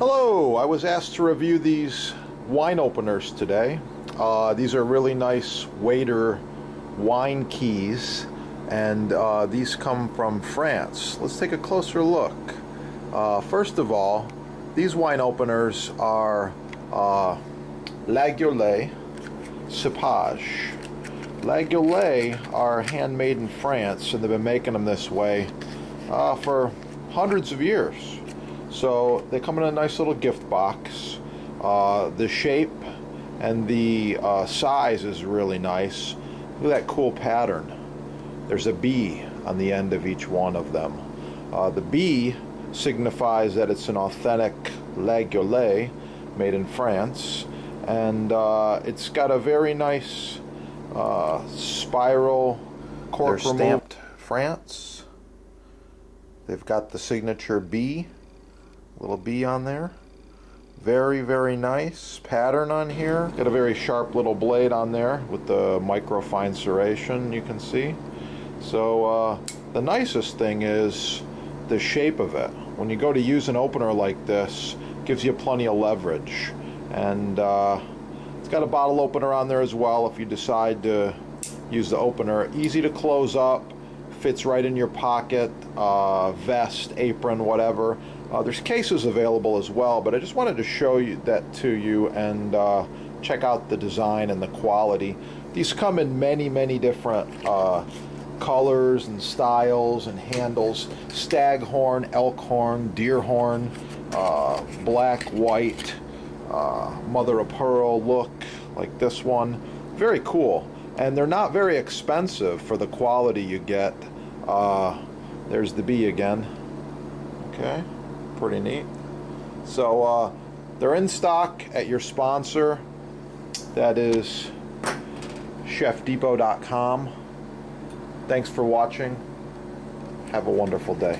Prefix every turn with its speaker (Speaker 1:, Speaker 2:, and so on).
Speaker 1: Hello, I was asked to review these wine openers today. Uh, these are really nice waiter wine keys and uh, these come from France. Let's take a closer look. Uh, first of all, these wine openers are uh, Laguiole Cepage. Laguiole are handmade in France and they've been making them this way uh, for hundreds of years. So they come in a nice little gift box. Uh, the shape and the uh, size is really nice. Look at that cool pattern. There's a B on the end of each one of them. Uh, the B signifies that it's an authentic Laguiole made in France. And uh, it's got a very nice uh, spiral cork They're stamped France. They've got the signature B little B on there. Very, very nice pattern on here. Got a very sharp little blade on there with the microfine serration you can see. So uh, the nicest thing is the shape of it. When you go to use an opener like this, gives you plenty of leverage. And uh, it's got a bottle opener on there as well if you decide to use the opener. Easy to close up, fits right in your pocket, uh, vest, apron, whatever. Uh, there's cases available as well, but I just wanted to show you that to you and uh, check out the design and the quality. These come in many, many different uh, colors and styles and handles. Staghorn, elkhorn, deerhorn, uh, black, white, uh, mother of pearl look like this one. Very cool. And they're not very expensive for the quality you get. Uh, there's the B again. Okay pretty neat. So uh, they're in stock at your sponsor. That is chefdepot.com. Thanks for watching. Have a wonderful day.